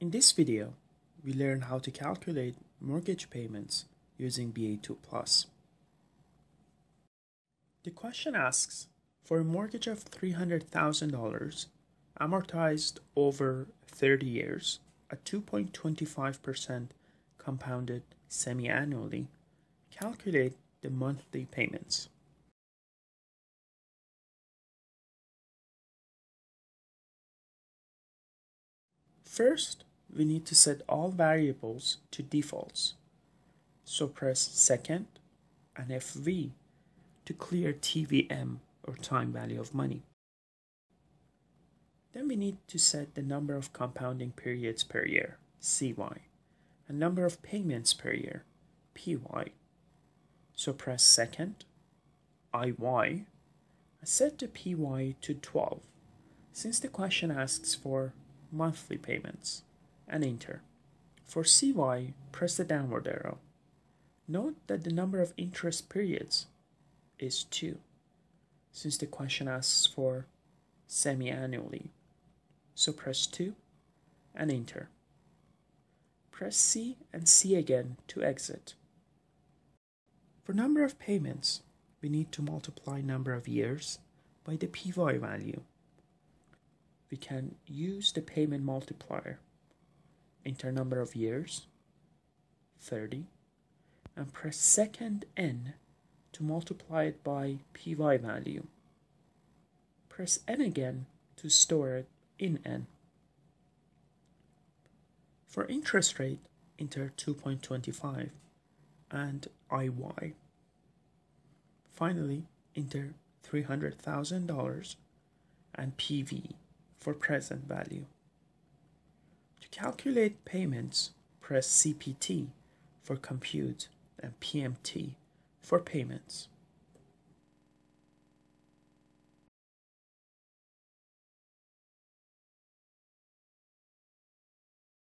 In this video, we learn how to calculate mortgage payments using BA II Plus. The question asks for a mortgage of $300,000 amortized over 30 years at 2.25% compounded semi-annually, calculate the monthly payments. First, we need to set all variables to defaults. So press second and FV to clear TVM or time value of money. Then we need to set the number of compounding periods per year, CY, and number of payments per year, PY. So press second, IY, and set the PY to 12, since the question asks for monthly payments, and enter. For CY, press the downward arrow. Note that the number of interest periods is 2, since the question asks for semi-annually. So press 2 and enter. Press C and C again to exit. For number of payments, we need to multiply number of years by the PY value we can use the payment multiplier. Enter number of years, 30, and press second N to multiply it by PY value. Press N again to store it in N. For interest rate, enter 2.25 and IY. Finally, enter $300,000 and PV for present value. Calculate payments, press CPT for compute and PMT for payments.